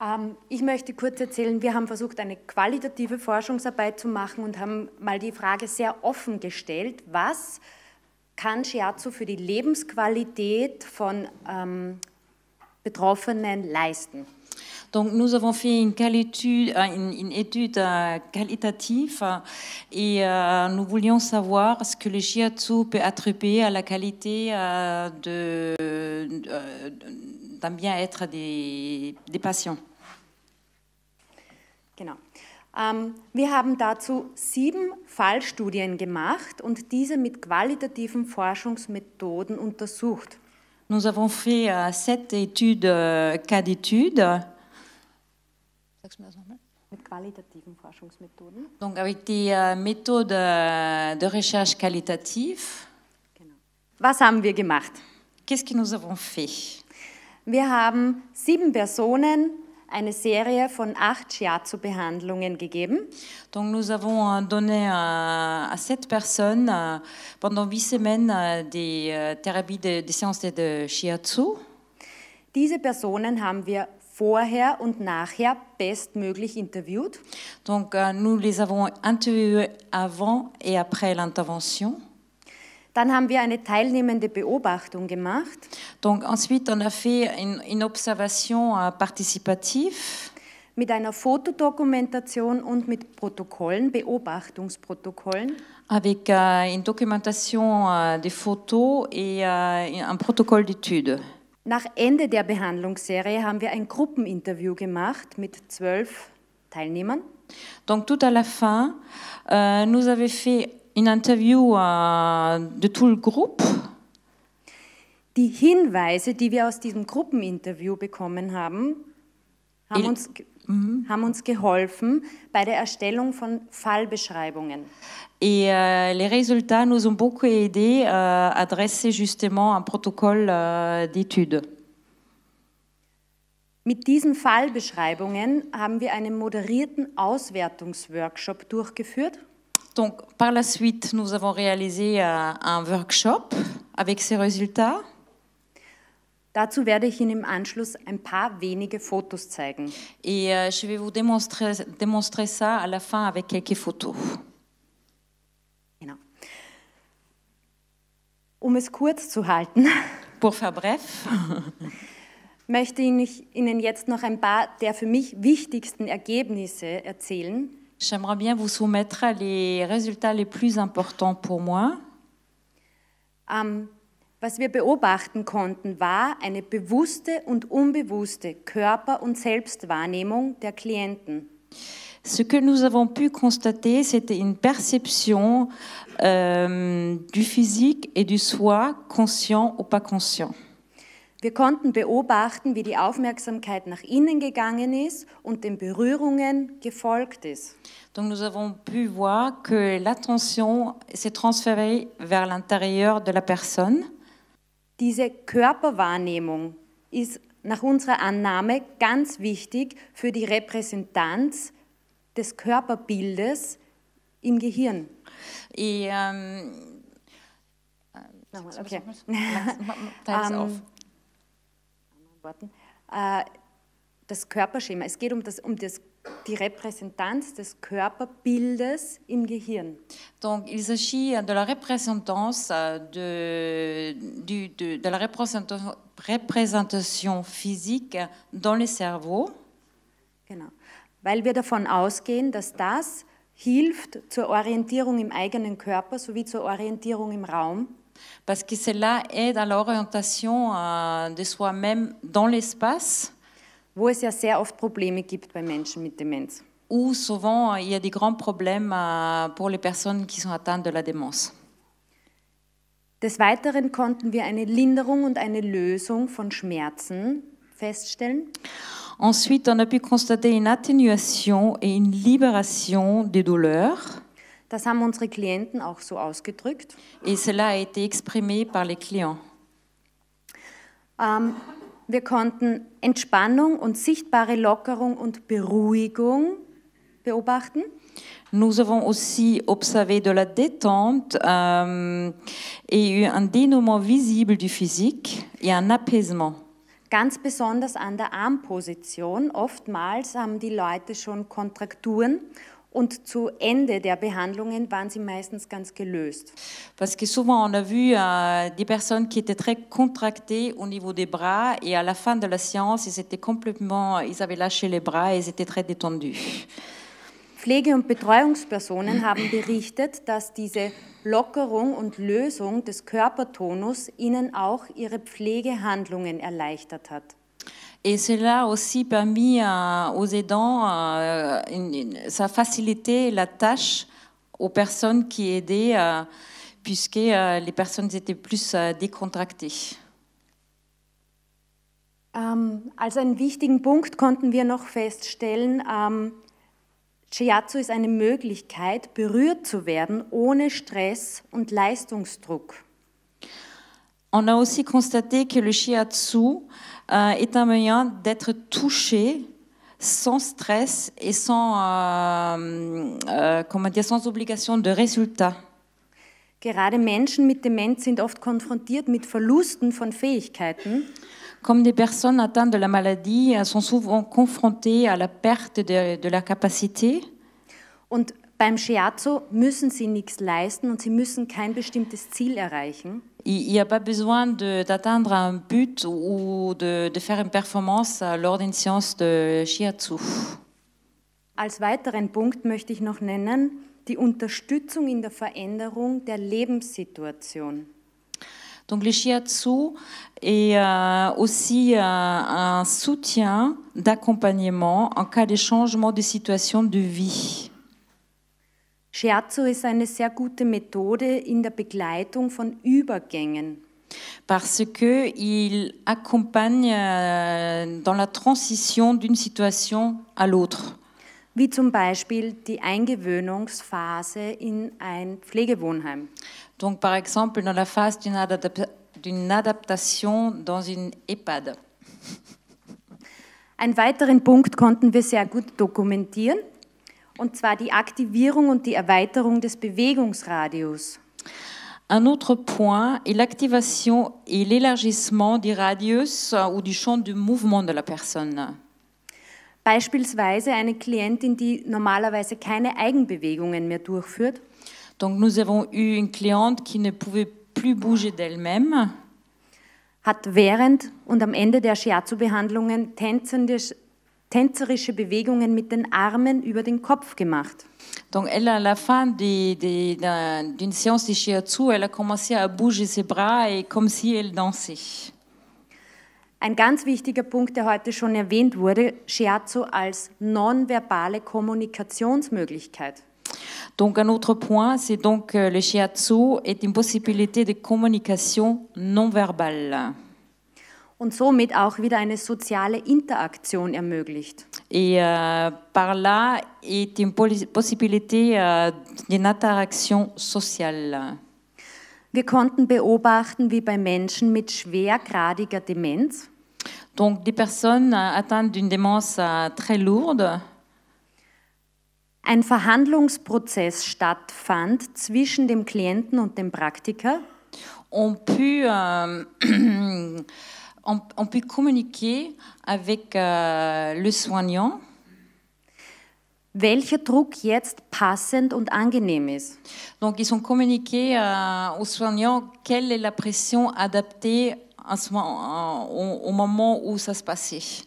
Ähm, ich möchte kurz erzählen, wir haben versucht, eine qualitative Forschungsarbeit zu machen und haben mal die Frage sehr offen gestellt, was kann Shiatsu für die Lebensqualität von ähm, Betroffenen leisten? Donc nous avons fait une, qualité, euh, une, une étude euh, qualitative euh, et euh, nous voulions savoir ce que le shiatsu peut attribuer à la qualité euh, d'un bien-être des, des patients. Genau. Ähm, wir haben dazu sieben Fallstudien gemacht und diese mit qualitativen Forschungsmethoden untersucht. Nous avons fait euh, sept études, euh, cas d'études. Mit qualitativen Forschungsmethoden. Donc avec des euh, méthodes de recherche qualitative. Genau. Was haben wir gemacht? Qu'est-ce que nous avons fait Wir haben sieben Personen eine Serie von acht Shiatsu-Behandlungen gegeben. Donc nous avons euh, donné euh, à sept personnes euh, pendant huit semaines des thérapies, de- des séances de, shiatsu. Diese Personen haben wir vorher und nachher bestmöglich interviewt. Donc nous les avons interviewés avant et après l'intervention. Dann haben wir eine teilnehmende Beobachtung gemacht. Donc ensuite on a fait une, une observation euh, participative mit einer Fotodokumentation und mit Protokollen, Beobachtungsprotokollen. avec euh, une documentation euh, des photos et euh, un protocole d'étude. Nach Ende der Behandlungsserie haben wir ein Gruppeninterview gemacht mit zwölf Teilnehmern. Donc tout à la fin, euh, nous avons fait une interview euh, de tout le groupe. Die Hinweise, die wir aus diesem Gruppeninterview bekommen haben, haben Il- uns, ge- haben uns geholfen bei der Erstellung von Fallbeschreibungen. Et euh, les résultats nous ont beaucoup aidés euh, à dresser justement un protocole euh, d'étude. Mit diesen Fallbeschreibungen haben wir einen moderierten Auswertungsworkshop durchgeführt. Donc par la suite, nous avons réalisé euh, un workshop avec ces résultats. Dazu werde ich Ihnen im Anschluss ein paar wenige Fotos zeigen. Et euh, je vais vous démontrer, démontrer ça à la fin avec quelques photos. Genau. Um es kurz zu halten, Pour faire bref, möchte ich Ihnen jetzt noch ein paar der für mich wichtigsten Ergebnisse erzählen. J'aimerais bien vous soumettre les résultats les plus importants pour moi. Was wir beobachten konnten, war eine bewusste und unbewusste Körper- und Selbstwahrnehmung der Klienten. Ce que nous avons pu constater, c'était une perception euh, du physique et du soi, conscient ou pas conscient. Wir konnten beobachten, wie die Aufmerksamkeit nach innen gegangen ist und den Berührungen gefolgt ist. Donc nous avons pu voir que l'attention s'est transférée vers l'intérieur de la personne. Diese Körperwahrnehmung ist nach unserer Annahme ganz wichtig für die Repräsentanz des Körperbildes im Gehirn. Et euh, Nochmal, okay. Teils Ähm, auf. Worten. Äh, Das Körperschema. Es geht um, das, um das, die Repräsentanz des Körperbildes im Gehirn. Donc, il s'agit de la représentance euh, de, du- de, de la représentation, représentation physique dans le cerveau, Genau. Weil wir davon ausgehen, dass das hilft zur Orientierung im eigenen Körper sowie zur Orientierung im Raum. Parce que cela aide à l'orientation euh, de soi-même dans l'espace, wo es ja sehr oft Probleme gibt bei Menschen mit Demenz. où souvent il y a des grands problèmes euh, pour les personnes qui sont atteintes de la démence. Des Weiteren konnten wir eine Linderung und eine Lösung von Schmerzen feststellen. Ensuite, on a pu constater une atténuation et une libération des douleurs. Das haben unsere Klienten auch so ausgedrückt. Et cela a été exprimé par les clients. Ähm, wir konnten Entspannung und sichtbare Lockerung und Beruhigung beobachten. Nous avons aussi observé de la détente euh, et eu un dénouement visible du physique et un apaisement. ganz besonders an der Armposition. Oftmals haben die Leute schon Kontrakturen und zu Ende der Behandlungen waren sie meistens ganz gelöst. Parce que souvent on a vu euh, des personnes qui étaient très contractées au niveau des bras et à la fin de la séance, ils étaient complètement, ils avaient lâché les bras et ils étaient très détendus. Pflege- und Betreuungspersonen haben berichtet, dass diese Lockerung und Lösung des Körpertonus ihnen auch ihre Pflegehandlungen erleichtert hat. Et cela a aussi permis euh, aux aidants, euh, ça a facilité la tâche aux personnes qui aidaient, euh, puisque les personnes étaient plus décontractées. Ähm, als einen wichtigen Punkt konnten wir noch feststellen, ähm, Shiatsu ist eine Möglichkeit, berührt zu werden ohne Stress und Leistungsdruck. On a aussi constaté que le shiatsu euh, est un moyen d'être touché sans stress et sans, euh, euh, comment dire, sans obligation de résultat. Gerade Menschen mit Demenz sind oft konfrontiert mit Verlusten von Fähigkeiten Comme des personnes atteintes de la maladie sont souvent confrontées à la perte de, de la capacité. und beim Shiatsu müssen sie nichts leisten und sie müssen kein bestimmtes Ziel erreichen. Il n'y a pas besoin d'atteindre un but ou de, de faire une performance lors d'une séance de shiatsu. Als weiteren Punkt möchte ich noch nennen die Unterstützung in der Veränderung der Lebenssituation. Donc le shiatsu est euh, aussi euh, un soutien d'accompagnement en cas de changement de situation de vie. Shiatsu ist eine sehr gute Methode in der Begleitung von Übergängen. Parce qu'il accompagne euh, dans la transition d'une situation à l'autre. wie zum Beispiel die Eingewöhnungsphase in ein Pflegewohnheim. Donc par exemple dans la phase d'une adap- adaptation dans une EHPAD. Einen weiteren Punkt konnten wir sehr gut dokumentieren, und zwar die Aktivierung und die Erweiterung des Bewegungsradius. Un autre point est l'activation et l'élargissement du radius euh, ou du champ de mouvement de la personne. Beispielsweise eine Klientin, die normalerweise keine Eigenbewegungen mehr durchführt, Donc nous avons eu une cliente qui ne pouvait plus bouger d'elle-même. hat während und am Ende der Shiatsu-Behandlungen tänzernde- tänzerische Bewegungen mit den Armen über den Kopf gemacht. Donc elle, à la fin d'une séance de shiatsu, elle a commencé à bouger ses bras et comme si elle dansait. Ein ganz wichtiger Punkt, der heute schon erwähnt wurde, Shiatsu als nonverbale Kommunikationsmöglichkeit. Donc un autre point, c'est donc euh, le shiatsu est une possibilité de communication non verbale. Und somit auch wieder eine soziale Interaktion ermöglicht. Et euh, par là est une possibilité euh, d'une interaction sociale. Wir konnten beobachten, wie bei Menschen mit schwergradiger Demenz Donc des personnes euh, atteintes d'une démence euh, très lourde, ein Verhandlungsprozess stattfand zwischen dem Klienten und dem Praktiker, ont pu, euh, ont, ont pu communiquer avec euh, le soignant welcher Druck jetzt passend und angenehm ist. Donc, ils ont communiqué euh, aux soignants quelle est la pression adaptée à ce moment- au, au moment où ça se passait.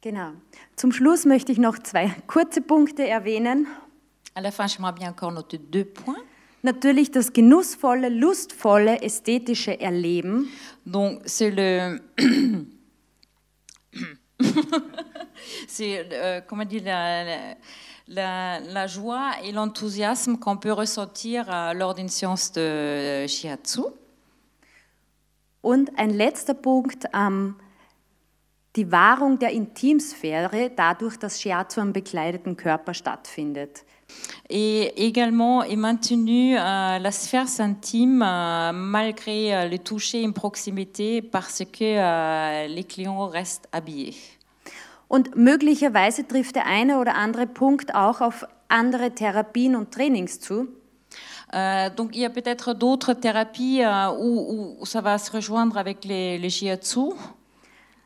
Genau. Zum Schluss möchte ich noch zwei kurze Punkte erwähnen. À la fin, j'aimerais bien encore noter deux points. Natürlich das genussvolle, lustvolle, ästhetische Erleben. Donc, c'est le. c'est, euh, comment dire, la, la- la- joie et l'enthousiasme qu'on peut ressentir euh, lors d'une séance de shiatsu. Und ein letzter Punkt, ähm, die Wahrung der Intimsphäre dadurch, dass Shiatsu am bekleideten Körper stattfindet. Et également est maintenue euh, la sphère intime euh, malgré euh, le toucher, une proximité, parce que euh, les clients restent habillés. Und möglicherweise trifft der eine oder andere Punkt auch auf andere Therapien und Trainings zu. Euh, donc il y a peut-être d'autres thérapies euh, où, où, ça va se rejoindre avec les, les shiatsu.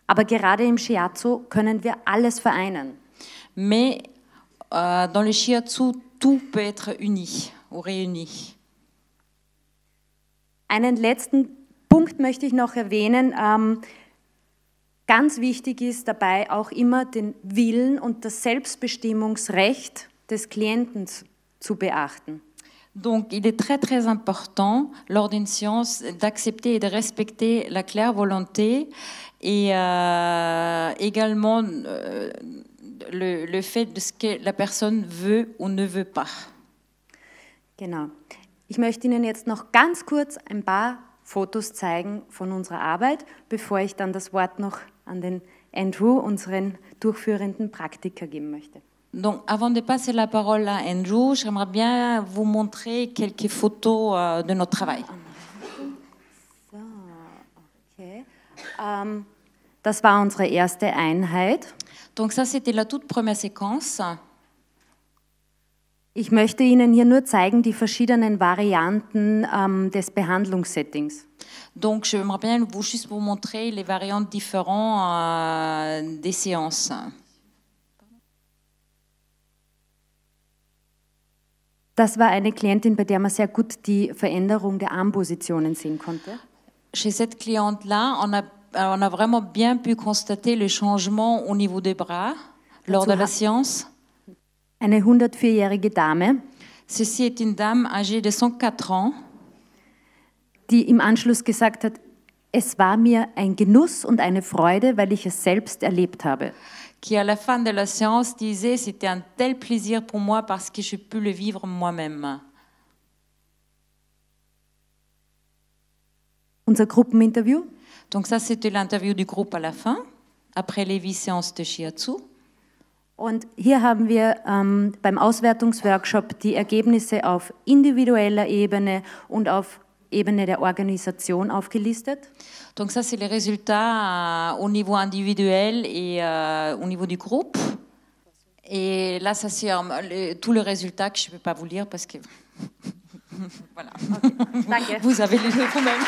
Aber gerade im Shiatsu können wir alles vereinen. Mais euh, dans le shiatsu, tout peut être uni ou réuni. Einen letzten Punkt möchte ich noch erwähnen. Ähm, ganz wichtig ist dabei auch immer den Willen und das Selbstbestimmungsrecht des Klienten zu beachten. Donc, il est très très important lors d'une séance d'accepter et de respecter la claire volonté et euh, également euh, le, le, fait de ce que la personne veut ou ne veut pas. Genau. Ich möchte Ihnen jetzt noch ganz kurz ein paar Fotos zeigen von unserer Arbeit, bevor ich dann das Wort noch an den Andrew, unseren durchführenden Praktiker, geben möchte. Donc, avant de passer la parole à Andrew, j'aimerais bien vous montrer quelques photos euh, de notre travail. So, okay. Ähm, das war unsere erste Einheit. Donc, ça, c'était la toute première séquence. Ich möchte Ihnen hier nur zeigen die verschiedenen Varianten ähm, des Behandlungssettings. Donc, j'aimerais bien vous juste vous montrer les variantes différentes euh, des séances. Das war eine Klientin, bei der man sehr gut die Veränderung der Armpositionen sehen konnte. Chez cette cliente-là, on a, on a vraiment bien pu constater le changement au niveau des bras lors de la séance. Eine 104-jährige Dame. Ceci est une dame âgée de 104 ans. Die im Anschluss gesagt hat, es war mir ein Genuss und eine Freude, weil ich es selbst erlebt habe. qui à la fin de la séance disait c'était un tel plaisir pour moi parce que je peux le vivre moi-même. Unser Gruppeninterview. Donc ça c'était l'interview du groupe à la fin, après les huit séances de Shiatsu. Und hier haben wir ähm, beim Auswertungsworkshop die Ergebnisse auf individueller Ebene und auf Ebene der Organisation aufgelistet. Donc ça, c'est les résultats euh, au niveau individuel et euh, au niveau du groupe. Et là, ça c'est euh, tous les résultats que je ne peux pas vous lire parce que... voilà. Okay. Vous avez les vous-même.